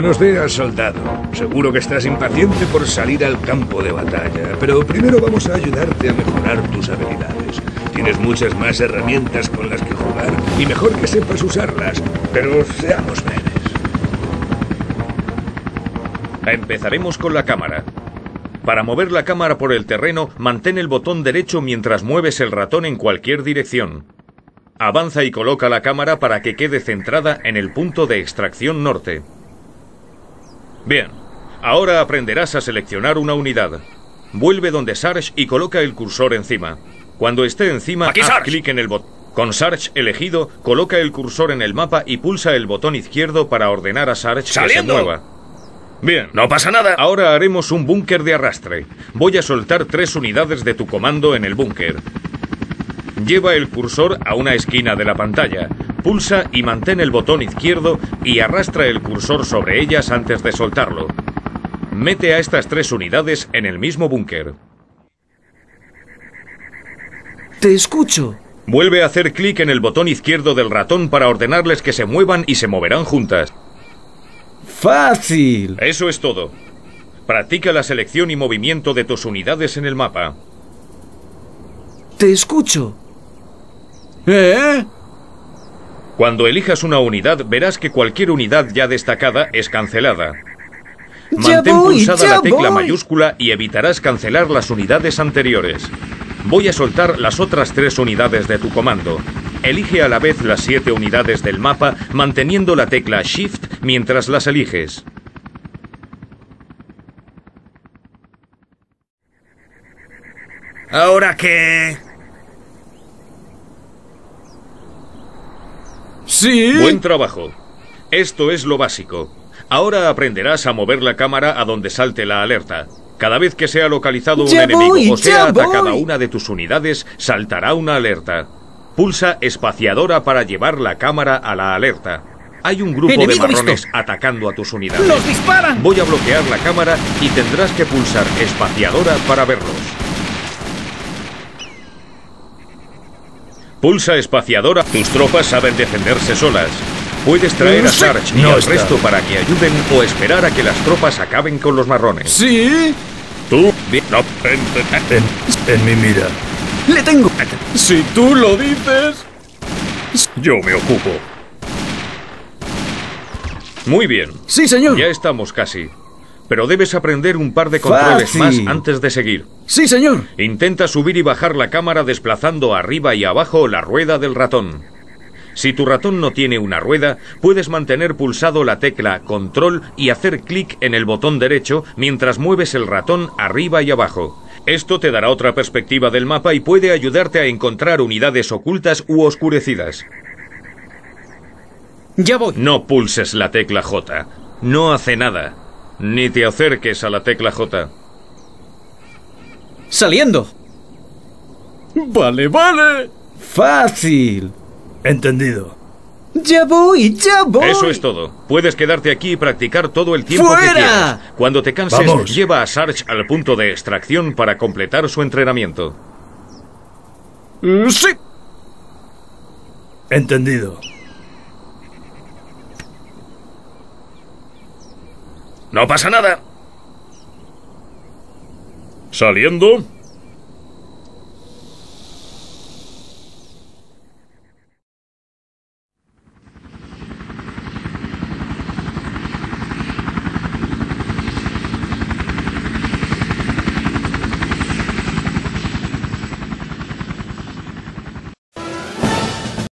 Buenos días, soldado. Seguro que estás impaciente por salir al campo de batalla, pero primero vamos a ayudarte a mejorar tus habilidades. Tienes muchas más herramientas con las que jugar y mejor que sepas usarlas, pero seamos breves. Empezaremos con la cámara. Para mover la cámara por el terreno, mantén el botón derecho mientras mueves el ratón en cualquier dirección. Avanza y coloca la cámara para que quede centrada en el punto de extracción norte. Bien, ahora aprenderás a seleccionar una unidad. Vuelve donde Sarge y coloca el cursor encima. Cuando esté encima, Aquí, haz clic en el botón. Con Sarge elegido, coloca el cursor en el mapa y pulsa el botón izquierdo para ordenar a Sarge que se mueva. Bien. No pasa nada. Ahora haremos un búnker de arrastre. Voy a soltar tres unidades de tu comando en el búnker. Lleva el cursor a una esquina de la pantalla. Pulsa y mantén el botón izquierdo y arrastra el cursor sobre ellas antes de soltarlo. Mete a estas tres unidades en el mismo búnker. Te escucho. Vuelve a hacer clic en el botón izquierdo del ratón para ordenarles que se muevan y se moverán juntas. Fácil. Eso es todo. Practica la selección y movimiento de tus unidades en el mapa. Te escucho. ¿Eh? Cuando elijas una unidad, verás que cualquier unidad ya destacada es cancelada. Mantén voy, pulsada la tecla voy. mayúscula y evitarás cancelar las unidades anteriores. Voy a soltar las otras tres unidades de tu comando. Elige a la vez las siete unidades del mapa manteniendo la tecla Shift mientras las eliges. ¿Ahora qué? Sí. Buen trabajo. Esto es lo básico. Ahora aprenderás a mover la cámara a donde salte la alerta. Cada vez que sea localizado un Ya enemigo voy, o sea atacada voy. una de tus unidades, saltará una alerta. Pulsa espaciadora para llevar la cámara a la alerta. Hay un grupo de marrones visto. atacando a tus unidades. ¡Nos disparan! Voy a bloquear la cámara y tendrás que pulsar espaciadora para verlos. Pulsa espaciadora. Tus tropas saben defenderse solas. Puedes traer a. Sarge y No al está. resto para que ayuden o esperar a que las tropas acaben con los marrones. Sí. Tú. No. En, en- en mi mira. Le tengo. Si tú lo dices. Yo me ocupo. Muy bien. Sí, señor. Ya estamos casi. Pero debes aprender un par de controles Fácil. más antes de seguir. Sí, señor. Intenta subir y bajar la cámara desplazando arriba y abajo la rueda del ratón. Si tu ratón no tiene una rueda, puedes mantener pulsado la tecla Control y hacer clic en el botón derecho mientras mueves el ratón arriba y abajo. Esto te dará otra perspectiva del mapa y puede ayudarte a encontrar unidades ocultas u oscurecidas. Ya voy. No pulses la tecla J. No hace nada. Ni te acerques a la tecla J. Saliendo. Vale, vale. Fácil. Entendido. Ya voy, ya voy. Eso es todo. Puedes quedarte aquí y practicar todo el tiempo que ¡Fuera! quieras. Cuando te canses, Vamos. lleva a Sarge al punto de extracción para completar su entrenamiento. Mm, Sí. Entendido. No pasa nada. ¿Saliendo?